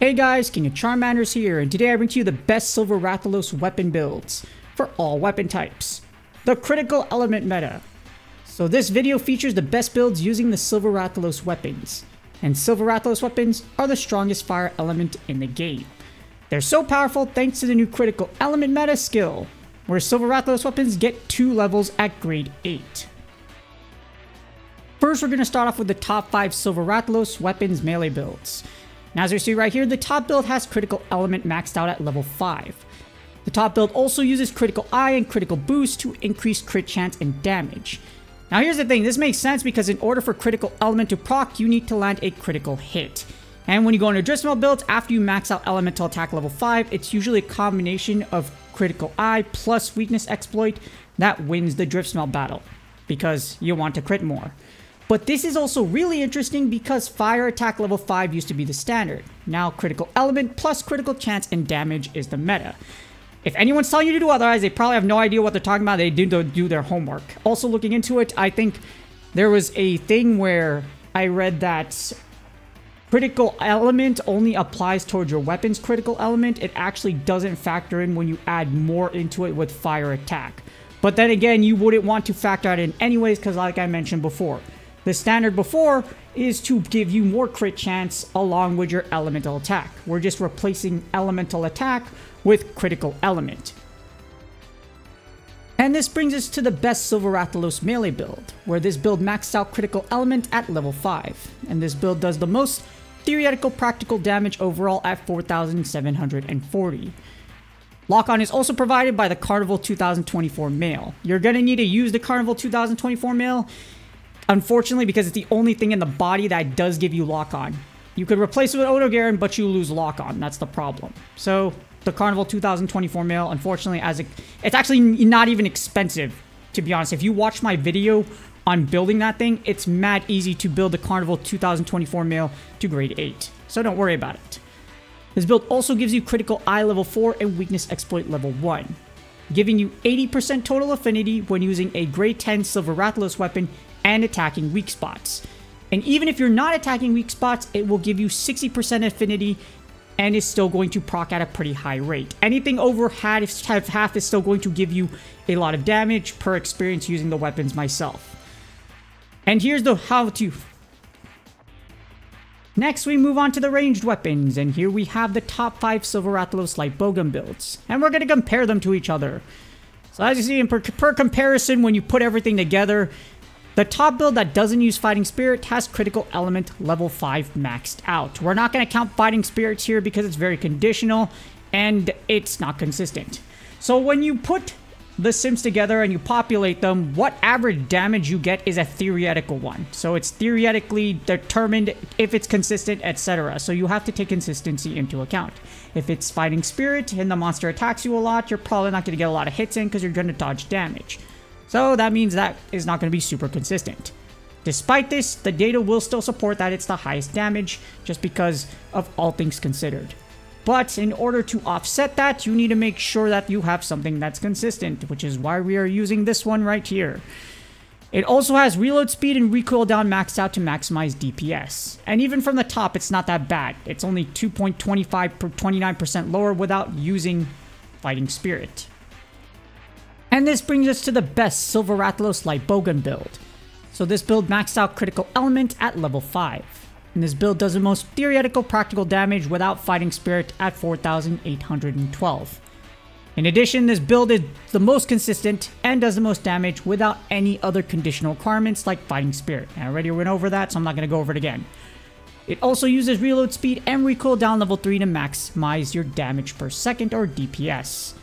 Hey guys, King of Charmanders here, and today I bring to you the best Silver Rathalos weapon builds for all weapon types. The Critical Element Meta. So this video features the best builds using the Silver Rathalos weapons. And Silver Rathalos weapons are the strongest fire element in the game. They're so powerful thanks to the new Critical Element Meta skill, where Silver Rathalos weapons get 2 levels at grade 8. First, we're going to start off with the top 5 Silver Rathalos weapons melee builds. Now as you see right here, the top build has critical element maxed out at level 5. The top build also uses critical eye and critical boost to increase crit chance and damage. Now here's the thing, this makes sense because in order for critical element to proc, you need to land a critical hit. And when you go into Driftsmelt builds, after you max out elemental attack level 5, it's usually a combination of critical eye plus weakness exploit that wins the Driftsmelt battle. Because you want to crit more. But this is also really interesting because fire attack level 5 used to be the standard. Now critical element plus critical chance and damage is the meta. If anyone's telling you to do otherwise, they probably have no idea what they're talking about. They didn't do their homework. Also looking into it, I think there was a thing where I read that critical element only applies towards your weapon's critical element. It actually doesn't factor in when you add more into it with fire attack. But then again, you wouldn't want to factor it in anyways because like I mentioned before, the standard before is to give you more crit chance along with your elemental attack. We're just replacing elemental attack with critical element. And this brings us to the best Silver Rathalos melee build, where this build maxed out critical element at level 5. And this build does the most theoretical practical damage overall at 4,740. Lock-on is also provided by the Carnival 2024 mail. You're going to need to use the Carnival 2024 mail Unfortunately, because it's the only thing in the body that does give you lock-on. You could replace it with Odogaron, but you lose lock-on. That's the problem. So, the Carnival 2024 mail, unfortunately, as it's actually not even expensive, to be honest. If you watch my video on building that thing, it's mad easy to build the Carnival 2024 mail to grade 8. So don't worry about it. This build also gives you critical eye level 4 and weakness exploit level 1, giving you 80% total affinity when using a grade 10 Silver Rathalos weapon and attacking weak spots. And even if you're not attacking weak spots, it will give you 60% affinity and is still going to proc at a pretty high rate. Anything over half, half is still going to give you a lot of damage per experience using the weapons myself. And here's the how to. Next, we move on to the ranged weapons, and here we have the top 5 Silver Rathalos Light Bowgun builds, and we're going to compare them to each other. So as you see, per, per comparison, when you put everything together, the top build that doesn't use Fighting Spirit has Critical Element level 5 maxed out. We're not going to count Fighting Spirits here because it's very conditional and it's not consistent. So when you put the sims together and you populate them, what average damage you get is a theoretical one. So it's theoretically determined if it's consistent, etc. So you have to take consistency into account. If it's Fighting Spirit and the monster attacks you a lot, you're probably not going to get a lot of hits in because you're going to dodge damage. So that means that is not going to be super consistent. Despite this, the data will still support that it's the highest damage, just because of all things considered. But in order to offset that, you need to make sure that you have something that's consistent, which is why we are using this one right here. It also has reload speed and recoil down maxed out to maximize DPS. And even from the top, it's not that bad. It's only 2.25 per 29% lower without using Fighting Spirit. And this brings us to the best Silver Rathalos Light Bowgun build. So this build maxed out critical element at level 5. And this build does the most theoretical practical damage without fighting spirit at 4812. In addition, this build is the most consistent and does the most damage without any other conditional requirements like fighting spirit. I already went over that, so I'm not going to go over it again. It also uses reload speed and recoil down level 3 to maximize your damage per second or DPS.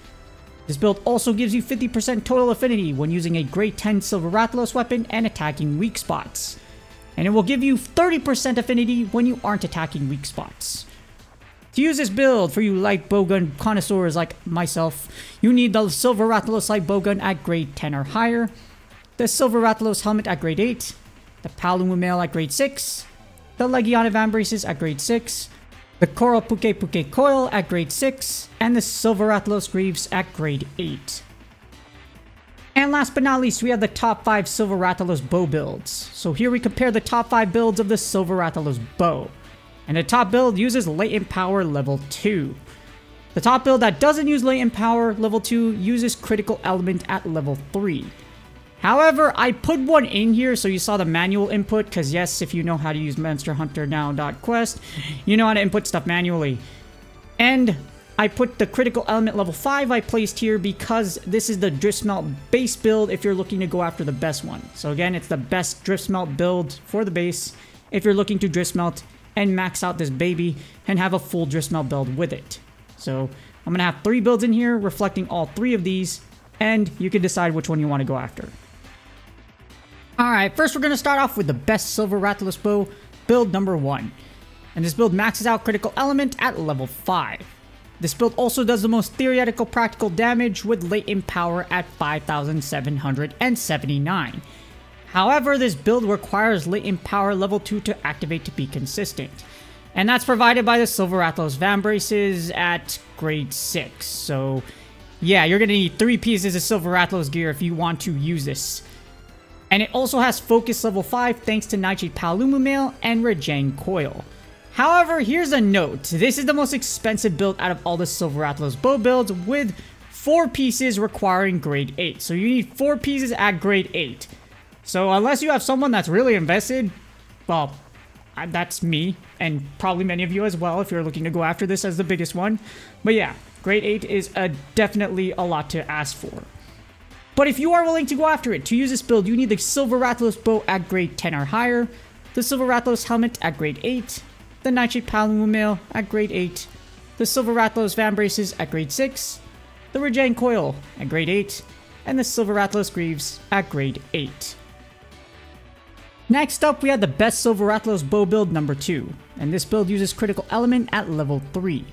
This build also gives you 50% total affinity when using a Grade 10 Silver Rathalos weapon and attacking weak spots. And it will give you 30% affinity when you aren't attacking weak spots. To use this build for you light bowgun connoisseurs like myself, you need the Silver Rathalos light bowgun at grade 10 or higher, the Silver Rathalos helmet at grade 8, the Paolumu mail at grade 6, the Legiana Vambraces at grade 6, the Coral Pukei-Pukei Coil at grade 6, and the Silver Rathalos Greaves at grade 8. And last but not least, we have the top 5 Silver Rathalos bow builds. So here we compare the top 5 builds of the Silver Rathalos bow. And the top build uses latent power level 2. The top build that doesn't use latent power level 2 uses critical element at level 3. However, I put one in here so you saw the manual input, because yes, if you know how to use Monster Hunter Now.quest, you know how to input stuff manually. And I put the critical element level 5 I placed here because this is the drift base build if you're looking to go after the best one. So again, it's the best drift build for the base if you're looking to drift and max out this baby and have a full drift build with it. So I'm going to have three builds in here reflecting all three of these and you can decide which one you want to go after. Alright, first we're going to start off with the best Silver Rathalos bow, build number 1. And this build maxes out critical element at level 5. This build also does the most theoretical practical damage with latent power at 5779. However, this build requires latent power level 2 to activate to be consistent. And that's provided by the Silver Rathalos Vambraces at grade 6. So yeah, you're going to need 3 pieces of Silver Rathalos gear if you want to use this. And it also has focus level 5 thanks to Nightshade Paolumu Mail and Rajang Coil. However, here's a note. This is the most expensive build out of all the Silver Rathalos bow builds with 4 pieces requiring grade 8. So you need 4 pieces at grade 8. So unless you have someone that's really invested, well, that's me, and probably many of you as well if you're looking to go after this as the biggest one. But yeah, grade 8 is a, definitely a lot to ask for. But if you are willing to go after it, to use this build, you need the Silver Rathalos bow at grade 10 or higher, the Silver Rathalos helmet at grade 8, the Nightshade Paolumu Mail at grade 8, the Silver Rathalos Vambraces at grade 6, the Rajang Coil at grade 8, and the Silver Rathalos Greaves at grade 8. Next up, we have the best Silver Rathalos bow build number 2, and this build uses critical element at level 3,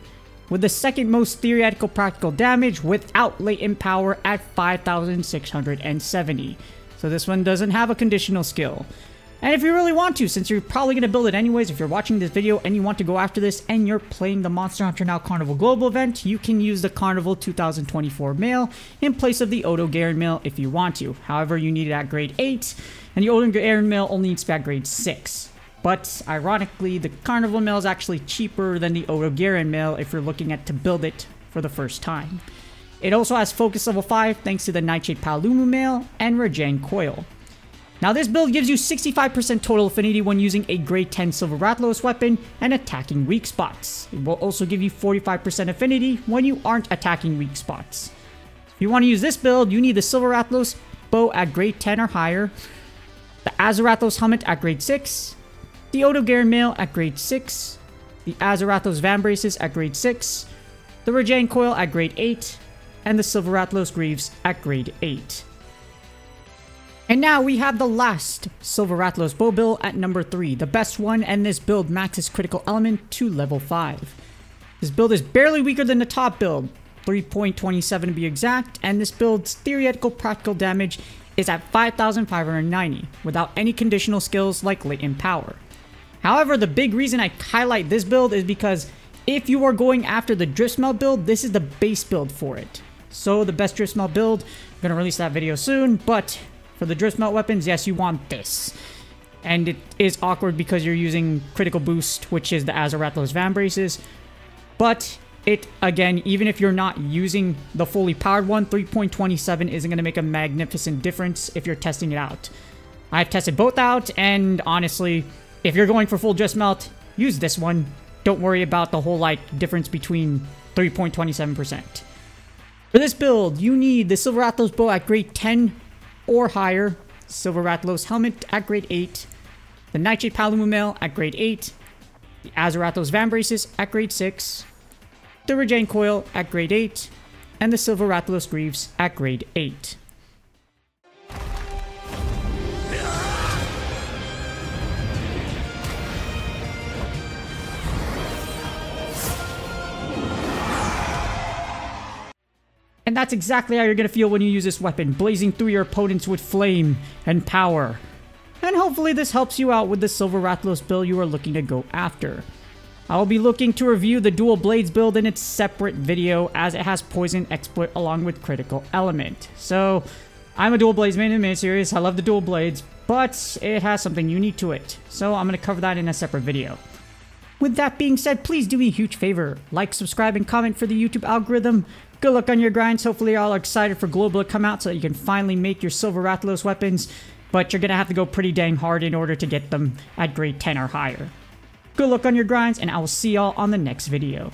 with the second most theoretical practical damage without latent power at 5670. So this one doesn't have a conditional skill. And if you really want to, since you're probably going to build it anyways, if you're watching this video and you want to go after this and you're playing the Monster Hunter Now Carnival Global event, you can use the Carnival 2024 mail in place of the Odogaron mail if you want to. However, you need it at grade 8, and the Odogaron mail only needs to be at grade 6. But ironically, the Carnival mail is actually cheaper than the Odogaron mail if you're looking at to build it for the first time. It also has focus level 5 thanks to the Nightshade Paolumu mail and Rajang Coil. Now this build gives you 65% total affinity when using a grade 10 Silver Rathalos weapon and attacking weak spots. It will also give you 45% affinity when you aren't attacking weak spots. If you want to use this build, you need the Silver Rathalos bow at grade 10 or higher, the Azure Rathalos helmet at grade 6, the Odogaron mail at grade 6, the Azure Rathalos Vambraces at grade 6, the Rajang Coil at grade 8, and the Silver Rathalos Greaves at grade 8. And now we have the last Silver Rathalos bow build at number 3, the best one, and this build maxes critical element to level 5. This build is barely weaker than the top build, 3.27 to be exact, and this build's theoretical practical damage is at 5,590, without any conditional skills like latent power. However, the big reason I highlight this build is because if you are going after the Drift Smelt build, this is the base build for it. So the best Drift Smelt build, I'm going to release that video soon, but for the drift smelt weapons, yes, you want this. And it is awkward because you're using critical boost, which is the Azure Rathalos Vambraces. But it, again, even if you're not using the fully powered one, 3.27 isn't going to make a magnificent difference if you're testing it out. I've tested both out, and honestly, if you're going for full drift melt, use this one. Don't worry about the whole, like, difference between 3.27%. For this build, you need the Silver Rathalos bow at grade 10 or higher, Silver Rathalos helmet at grade 8, the Nightshade Paolumu mail at grade 8, the Azure Rathalos Vambraces at grade 6, the Rajang Coil at grade 8, and the Silver Rathalos Greaves at grade 8. And that's exactly how you're going to feel when you use this weapon, blazing through your opponents with flame and power. And hopefully this helps you out with the Silver Rathalos build you are looking to go after. I will be looking to review the Dual Blades build in its separate video as it has Poison Exploit along with Critical Element. So, I'm a Dual Blades main in the miniseries, I love the Dual Blades, but it has something unique to it. So I'm going to cover that in a separate video. with that being said, please do me a huge favor. Like, subscribe, and comment for the YouTube algorithm. Good luck on your grinds. Hopefully, y'all are excited for Global to come out so that you can finally make your Silver Rathalos weapons. But you're going to have to go pretty dang hard in order to get them at grade 10 or higher. Good luck on your grinds, and I will see y'all on the next video.